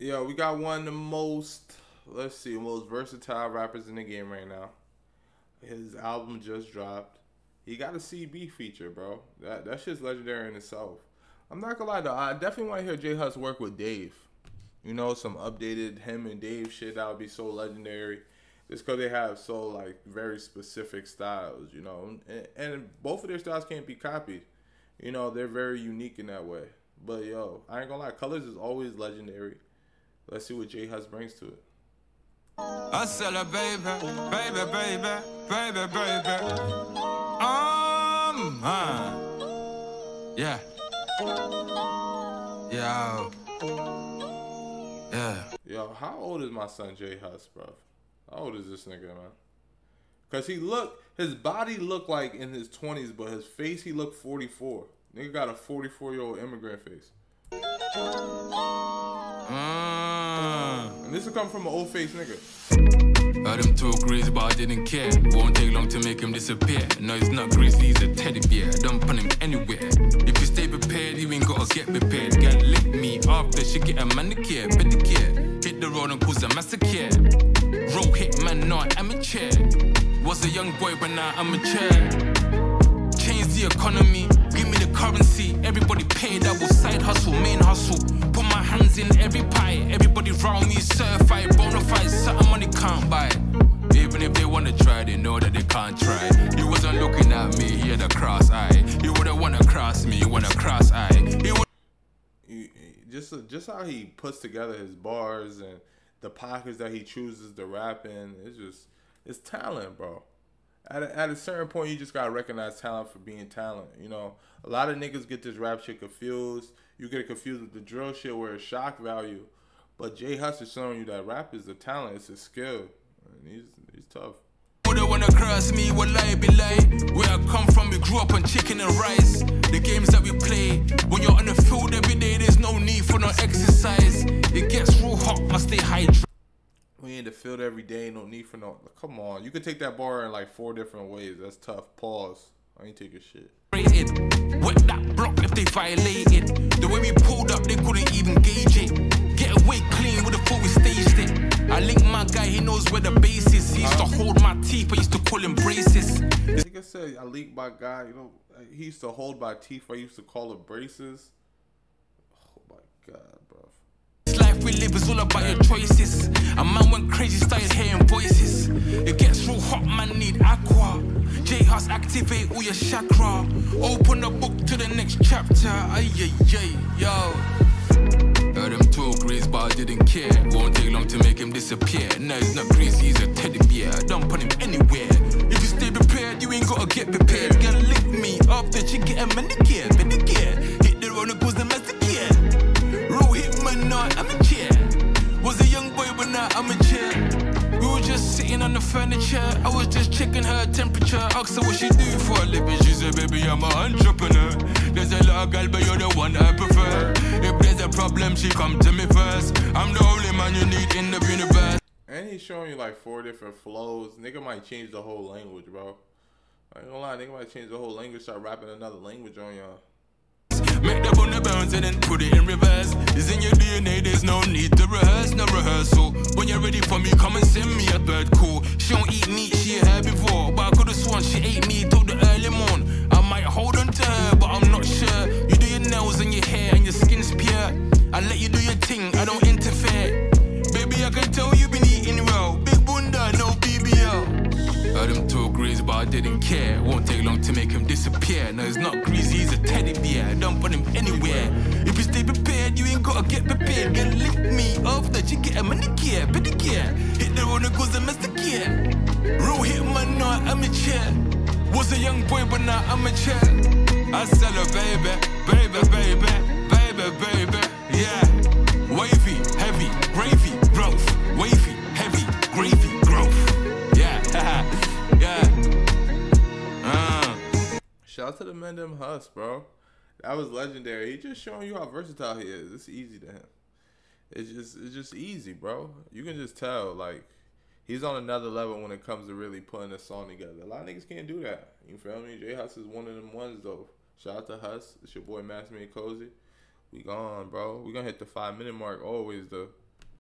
Yo, we got one of the most, let's see, most versatile rappers in the game right now. His album just dropped. He got a CB feature, bro. That that shit's legendary in itself. I'm not gonna lie though, I definitely want to hear J Hus work with Dave. You know, some updated him and Dave shit that would be so legendary. Just because they have so like very specific styles, you know, and, and both of their styles can't be copied. You know, they're very unique in that way. But yo, I ain't gonna lie, Colors is always legendary. Let's see what J Hus brings to it. I said a baby, baby, baby, baby, baby. Um, huh. Yeah. Yo. Yeah. Yo, how old is my son J Hus, bro? How old is this nigga, man? Cause he look, his body looked like in his twenties, but his face he looked forty four. Nigga got a forty four year old immigrant face. Mm. Uh. And this will come from an old face nigga. Heard him talk greasy, but I didn't care. Won't take long to make him disappear. No, he's not greasy, he's a teddy bear. Don't put him anywhere. If you stay prepared, you ain't gotta get prepared. Get lick me after she get a manicure, pedicure. Hit the road and cause a massacre. Roll hit man, not amateur. Was a young boy, but now I'm mature. Change the economy, give me the currency. Everybody paid, I will side hustle, main hustle. Put my hands in every. Everybody round me certified, bona fide, something money can't buy. Even if they wanna try, they know that they can't try. He wasn't looking at me, he had a cross eye. He wouldn't wanna cross me, he wanna cross eye. He would He- just just how he puts together his bars and the pockets that he chooses to rap in. It's just it's talent, bro. At a, at a certain point, you just gotta recognize talent for being talent. You know, a lot of niggas get this rap shit confused. You get it confused with the drill shit where it's shock value. But J Hus is showing you that rap is a talent, it's a skill. And he's he's tough. Wouldn't wanna cross me, what lie be lie. Where I come from, we grew up on chicken and rice. The games that we play, when you're on the field every day, there's no need for no exercise. It gets real hot, must stay hydrated. We in the field every day, no need for no. Come on, you could take that bar in like four different ways. That's tough. Pause. I ain't taking shit. Wet that block if they violated. The way we pulled up, they couldn't even gauge it. Get away clean with the full we staged it. I link my guy, he knows where the base is. He used to hold my teeth, I used to call him braces. Like I said, I leaked my guy. You know, he used to hold my teeth. I used to call him braces. Oh my god, bro. This life we live is all about your choices. A man went crazy, started hearing voices. J activate all your chakra. Open the book to the next chapter. Ay, ay, yo. Heard him talk grease, but I didn't care. Won't take long to make him disappear. No, he's not greasy, he's a teddy bear. Don't put him anywhere. If you stay prepared, you ain't gotta get prepared. Get lick me after she get a manicure, sitting on the furniture. I was just checking her temperature. Asked her what she do for a living. She said, baby, I'm an entrepreneur. There's a lot of girl, but you're the one I prefer. If there's a problem, she come to me first. I'm the only man you need in the universe. And he's showing you like four different flows. Nigga might change the whole language, bro. I ain't gonna lie, nigga might change the whole language, start rapping another language on y'all. Make the bone bounce and then put it in reverse. It's in your DNA, there's no need to rehearse, no rehearsal. When you're ready for me, come and send me She don't eat meat, I didn't care. Won't take long to make him disappear. No, he's not greasy, he's a teddy bear. Don't put him anywhere. If you stay prepared, you ain't gotta get prepared. Get lick me after you get a manicure, pedicure. Hit the and cause a massacre. Real hit man, not amateur. Was a young boy, but now I'm a chair. I sell a baby, baby, baby, out to the Mendham Hus, bro. That was legendary. He just showing you how versatile he is. It's easy to him. It's just it's just easy, bro. You can just tell like he's on another level when it comes to really putting a song together. A lot of niggas can't do that. You feel me? J Hus is one of them ones though. Shout out to Hus. It's your boy Master Me Cozy. We gone, bro. We gonna hit the five minute mark always though.